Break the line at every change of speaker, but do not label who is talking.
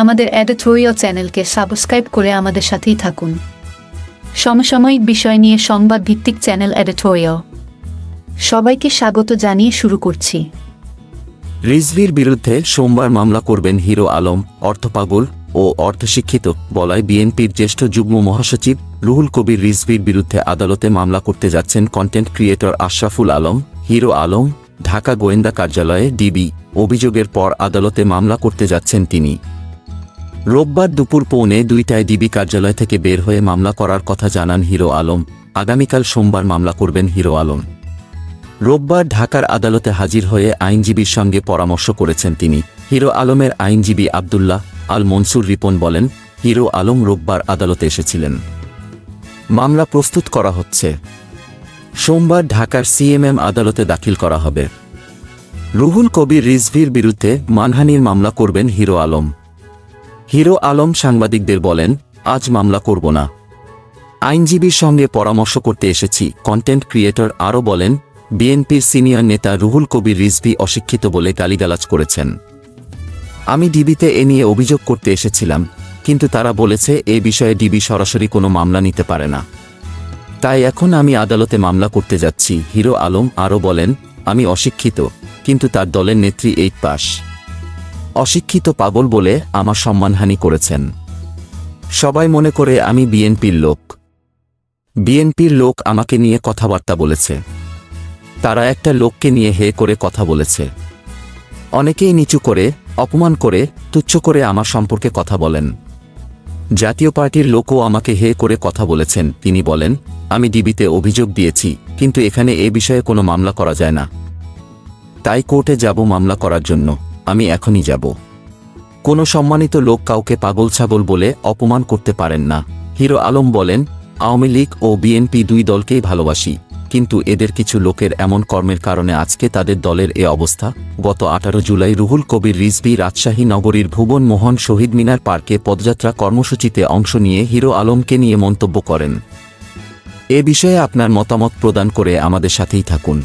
আমাদের এডিটোরিয়াল চ্যানেলকে সাবস্ক্রাইব করে আমাদের সাথেই থাকুন। সমসাময়িক বিষয় নিয়ে সংবাদ ভিত্তিক চ্যানেল এডিটোরিয়াল সবাইকে স্বাগত জানিয়ে শুরু করছি।
রিজভির বিরুদ্ধে সোমবার মামলা করবেন হিরো আলম অর্থপাগল ও অর্থশিক্ষিত বলায় বিএনপির জ্যেষ্ঠ যুগ্ম মহাসচিব রুহুল কবির রিজভির বিরুদ্ধে আদালতে মামলা করতে যাচ্ছেন content creator Ashraful Alam, hero Alam, Dhaka গোয়েন্দা কার্যালয়ে ডিবি। অভিযোগের পর আদালতে মামলা করতে যাচ্ছেন তিনি। রোববার দুপুর পৌনে দুইটায় ডিবি কার্যালয় থেকে বের হয়ে মামলা করার কথা জানান হিরো আলম। আগামীকাল সোমবার মামলা করবেন হিরো আলম। রোববার ঢাকার আদালতে হাজির হয়ে আইনজীবীর সঙ্গে পরামর্শ করেছেন তিনি। হিরো আলমের আইনজীবী আবদুল্লাহ আল মনসুর রিপন বলেন, হিরো আলম রোববার আদালতে এসেছিলেন। মামলা প্রস্তুত করা হচ্ছে। সোমবার ঢাকার সিএমএম আদালতে দাখিল করা হবে। রুহুল কবির রিজভির বিরুদ্ধে মানহানির মামলা করবেন হিরো আলম। হিরো আলম সাংবাদিকদের বলেন, আজ মামলা করব না। আইনজীবীর সঙ্গে পরামর্শ করতে এসেছি। কন্টেন্ট ক্রিয়েটর আরও বলেন, বিএনপির সিনিয়র নেতা রুহুল কবির রিজভি অশিক্ষিত বলে গালিগালাজ করেছেন। আমি ডিবিতে এ নিয়ে অভিযোগ করতে এসেছিলাম, কিন্তু তারা বলেছে, এ বিষয়ে ডিবি সরাসরি কোনো মামলা নিতে পারে না। তাই এখন আমি আদালতে মামলা করতে যাচ্ছি। হিরো আলম আরও বলেন, আমি অশিক্ষিত, কিন্তু তার দলের নেত্রী এইট পাস। অশিক্ষিত পাগল বলে আমার সম্মানহানি করেছেন। সবাই মনে করে আমি বিএনপির লোক। বিএনপির লোক আমাকে নিয়ে কথাবার্তা বলেছে। তারা একটা লোককে নিয়ে হে করে কথা বলেছে। অনেকেই নিচু করে, অপমান করে, তুচ্ছ করে আমার সম্পর্কে কথা বলেন। জাতীয় পার্টির লোকও আমাকে হে করে কথা বলেছেন। তিনি বলেন, আমি ডিবিতে অভিযোগ দিয়েছি, কিন্তু এখানে এ বিষয়ে কোনো মামলা করা যায় না। তাই কোর্টে যাব মামলা করার জন্য। আমি এখনই যাব। কোনো সম্মানিত লোক কাউকে পাগল ছাগল বলে অপমান করতে পারেন না। হিরো আলম বলেন, আওয়ামী লীগ ও বিএনপি দুই দলকেই ভালোবাসি, কিন্তু এদের কিছু লোকের এমন কর্মের কারণে আজকে তাদের দলের এ অবস্থা। গত আঠারো জুলাই রুহুল কবির রিজভি রাজশাহী নগরীর ভুবন মোহন শহীদ মিনার পার্কে পদযাত্রা কর্মসূচিতে অংশ নিয়ে হিরো আলমকে নিয়ে মন্তব্য করেন। এ বিষয়ে আপনার মতামত প্রদান করে আমাদের সাথেই থাকুন।